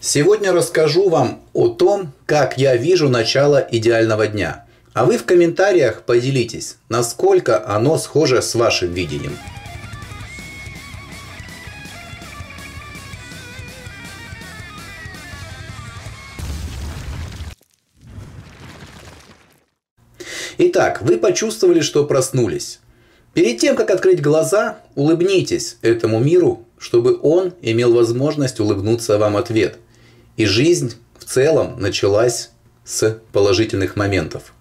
Сегодня расскажу вам о том, как я вижу начало идеального дня. А вы в комментариях поделитесь, насколько оно схоже с вашим видением. Итак, вы почувствовали, что проснулись. Перед тем, как открыть глаза, улыбнитесь этому миру, чтобы он имел возможность улыбнуться вам ответ – и жизнь в целом началась с положительных моментов.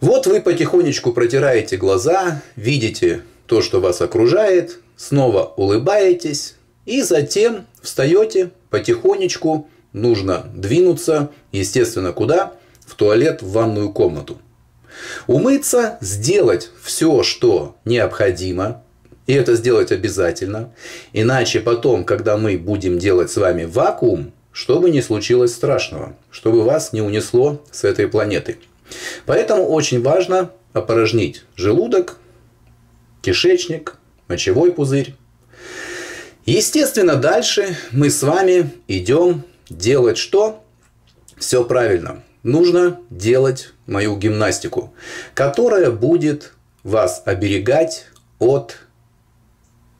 Вот вы потихонечку протираете глаза, видите то, что вас окружает, снова улыбаетесь, и затем встаете потихонечку, нужно двинуться, естественно, куда? В туалет, в ванную комнату. Умыться, сделать все, что необходимо, и это сделать обязательно. Иначе потом, когда мы будем делать с вами вакуум, что бы ни случилось страшного, чтобы вас не унесло с этой планеты. Поэтому очень важно опорожнить желудок, кишечник, мочевой пузырь. Естественно, дальше мы с вами идем делать что? Все правильно. Нужно делать мою гимнастику, которая будет вас оберегать от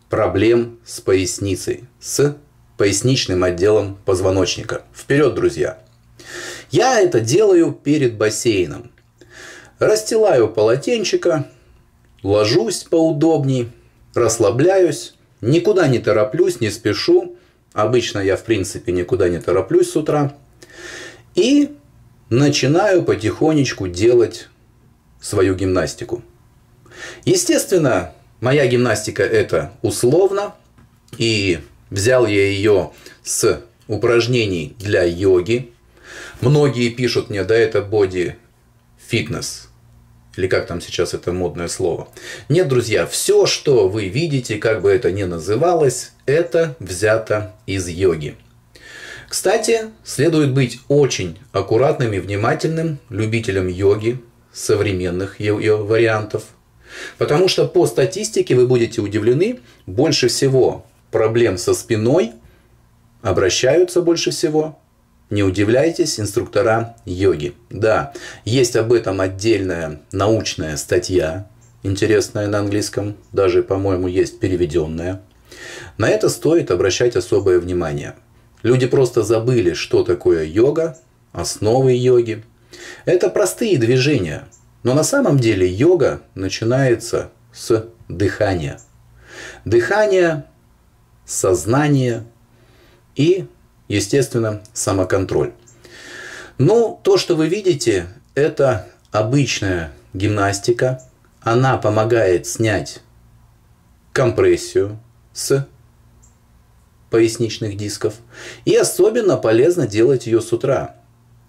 проблем с поясницей, с поясничным отделом позвоночника. Вперед, друзья! Я это делаю перед бассейном. Расстилаю полотенчика, ложусь поудобней, расслабляюсь, никуда не тороплюсь, не спешу. Обычно я, в принципе, никуда не тороплюсь с утра. И начинаю потихонечку делать свою гимнастику. Естественно, Моя гимнастика это условно, и взял я ее с упражнений для йоги. Многие пишут мне, да это боди фитнес, или как там сейчас это модное слово. Нет, друзья, все, что вы видите, как бы это ни называлось, это взято из йоги. Кстати, следует быть очень аккуратным и внимательным любителям йоги, современных ее вариантов – Потому что по статистике вы будете удивлены, больше всего проблем со спиной обращаются больше всего. Не удивляйтесь, инструктора йоги. Да, есть об этом отдельная научная статья, интересная на английском, даже, по-моему, есть переведенная. На это стоит обращать особое внимание. Люди просто забыли, что такое йога, основы йоги. Это простые движения – но на самом деле йога начинается с дыхания. Дыхание, сознание и, естественно, самоконтроль. Ну, то, что вы видите, это обычная гимнастика. Она помогает снять компрессию с поясничных дисков. И особенно полезно делать ее с утра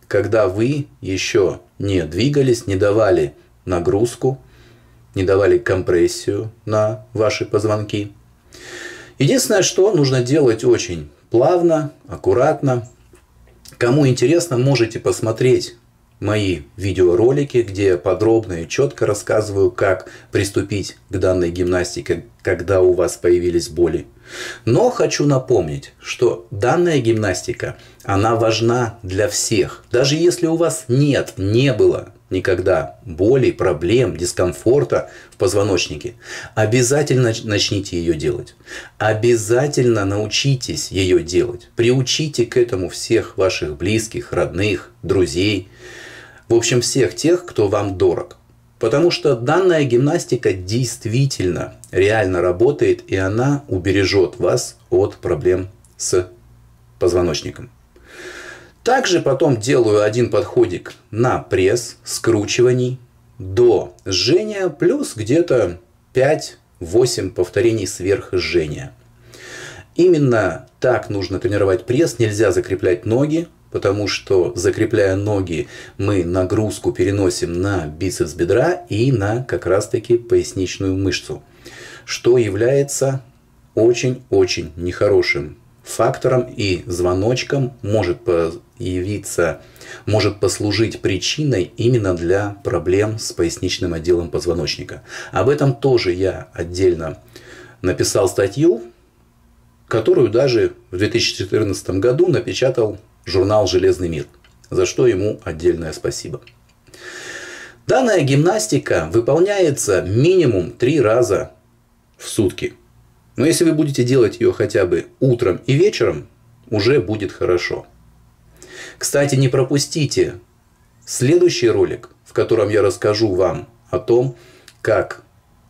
когда вы еще не двигались, не давали нагрузку, не давали компрессию на ваши позвонки. Единственное, что нужно делать очень плавно, аккуратно. Кому интересно, можете посмотреть мои видеоролики, где я подробно и четко рассказываю, как приступить к данной гимнастике, когда у вас появились боли. Но хочу напомнить, что данная гимнастика, она важна для всех. Даже если у вас нет, не было никогда боли, проблем, дискомфорта в позвоночнике, обязательно начните ее делать. Обязательно научитесь ее делать. Приучите к этому всех ваших близких, родных, друзей. В общем, всех тех, кто вам дорог. Потому что данная гимнастика действительно реально работает, и она убережет вас от проблем с позвоночником. Также потом делаю один подходик на пресс, скручиваний до жжения, плюс где-то 5-8 повторений сверх жжения. Именно так нужно тренировать пресс, нельзя закреплять ноги, потому что закрепляя ноги, мы нагрузку переносим на бицепс бедра и на как раз-таки поясничную мышцу, что является очень-очень нехорошим фактором и звоночком может появиться, может послужить причиной именно для проблем с поясничным отделом позвоночника. Об этом тоже я отдельно написал статью которую даже в 2014 году напечатал журнал «Железный мир», за что ему отдельное спасибо. Данная гимнастика выполняется минимум три раза в сутки. Но если вы будете делать ее хотя бы утром и вечером, уже будет хорошо. Кстати, не пропустите следующий ролик, в котором я расскажу вам о том, как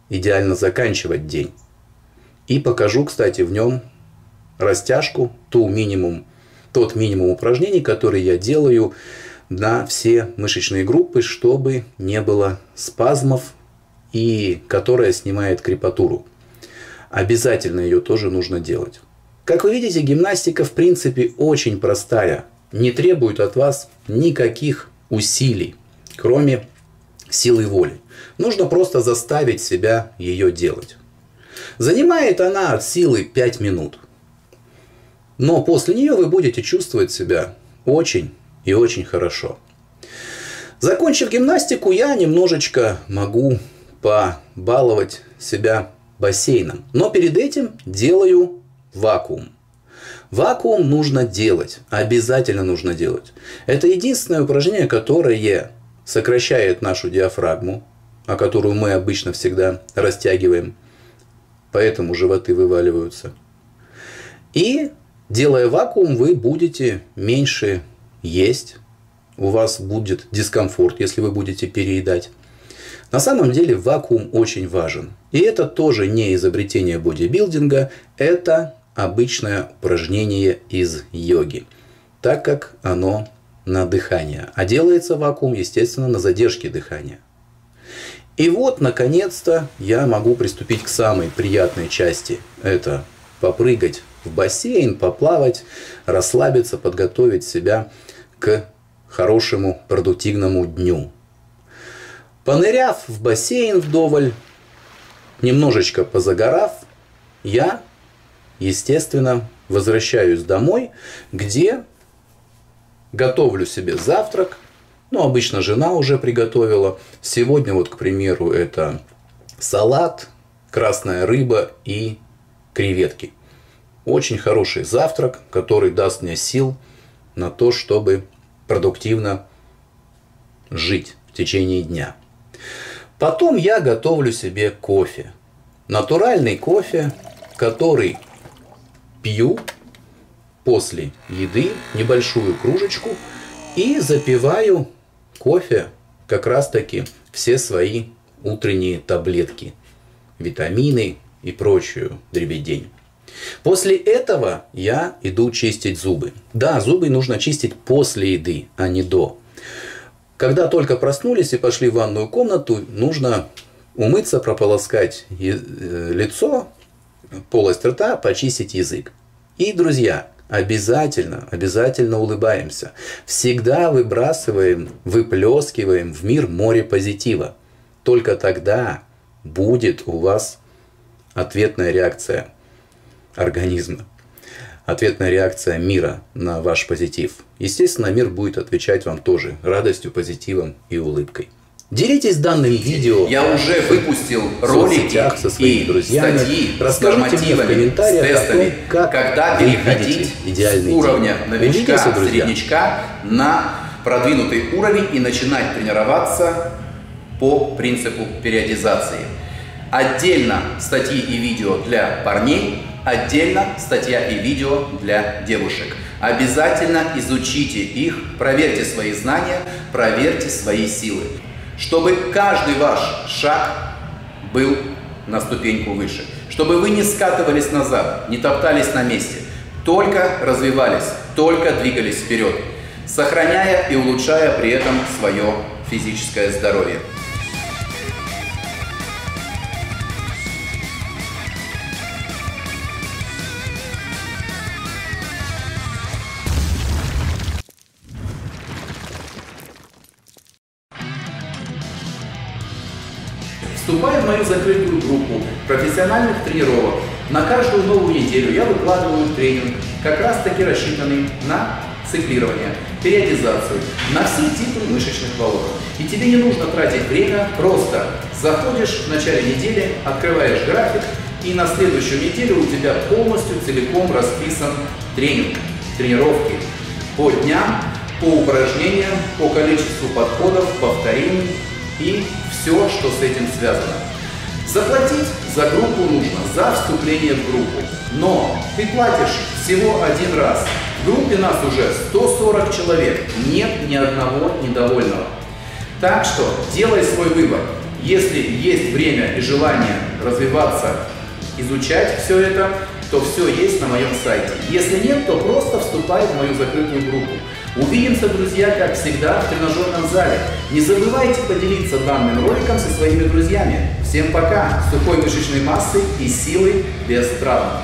идеально заканчивать день. И покажу, кстати, в нем растяжку, ту минимум, тот минимум упражнений, который я делаю на все мышечные группы, чтобы не было спазмов и которая снимает крепатуру. Обязательно ее тоже нужно делать. Как вы видите, гимнастика в принципе очень простая. Не требует от вас никаких усилий, кроме силы воли. Нужно просто заставить себя ее делать. Занимает она от силы 5 минут. Но после нее вы будете чувствовать себя очень и очень хорошо. Закончив гимнастику, я немножечко могу побаловать себя бассейном. Но перед этим делаю вакуум. Вакуум нужно делать, обязательно нужно делать. Это единственное упражнение, которое сокращает нашу диафрагму, о которую мы обычно всегда растягиваем, поэтому животы вываливаются. И делая вакуум, вы будете меньше есть, у вас будет дискомфорт, если вы будете переедать. На самом деле вакуум очень важен. И это тоже не изобретение бодибилдинга, это обычное упражнение из йоги, так как оно на дыхание. А делается вакуум, естественно, на задержке дыхания. И вот, наконец-то, я могу приступить к самой приятной части. Это попрыгать в бассейн, поплавать, расслабиться, подготовить себя к хорошему продуктивному дню. Поныряв в бассейн вдоволь, немножечко позагорав, я, естественно, возвращаюсь домой, где готовлю себе завтрак. Ну, обычно жена уже приготовила. Сегодня, вот, к примеру, это салат, красная рыба и креветки. Очень хороший завтрак, который даст мне сил на то, чтобы продуктивно жить в течение дня. Потом я готовлю себе кофе. Натуральный кофе, который пью после еды, небольшую кружечку, и запиваю кофе как раз таки все свои утренние таблетки, витамины и прочую дребедень. После этого я иду чистить зубы. Да, зубы нужно чистить после еды, а не до. Когда только проснулись и пошли в ванную комнату, нужно умыться, прополоскать э, лицо, полость рта, почистить язык. И, друзья, обязательно, обязательно улыбаемся. Всегда выбрасываем, выплескиваем в мир море позитива. Только тогда будет у вас ответная реакция организма ответная реакция мира на ваш позитив. Естественно, мир будет отвечать вам тоже радостью, позитивом и улыбкой. Делитесь данным видео. Я уже выпустил ролики со своими и друзьями. статьи Расскажите с мне в комментариях с тестами, о том, как когда переходить идеальный с уровня день. новичка, Увидимся, среднячка на продвинутый уровень и начинать тренироваться по принципу периодизации. Отдельно статьи и видео для парней, отдельно статья и видео для девушек. Обязательно изучите их, проверьте свои знания, проверьте свои силы, чтобы каждый ваш шаг был на ступеньку выше, чтобы вы не скатывались назад, не топтались на месте, только развивались, только двигались вперед, сохраняя и улучшая при этом свое физическое здоровье. Вступая в мою закрытую группу профессиональных тренировок, на каждую новую неделю я выкладываю тренинг, как раз таки рассчитанный на циклирование, периодизацию, на все типы мышечных волокон. И тебе не нужно тратить время, просто заходишь в начале недели, открываешь график И на следующую неделю у тебя полностью целиком расписан тренинг, тренировки по дням, по упражнениям, по количеству подходов, повторений и все, что с этим связано. Заплатить за группу нужно, за вступление в группу. Но ты платишь всего один раз. В группе нас уже 140 человек. Нет ни одного недовольного. Так что делай свой выбор. Если есть время и желание развиваться, изучать все это, то все есть на моем сайте. Если нет, то просто вступай в мою закрытую группу. Увидимся, друзья, как всегда, в тренажерном зале. Не забывайте поделиться данным роликом со своими друзьями. Всем пока! Сухой мышечной массы и силы без травм.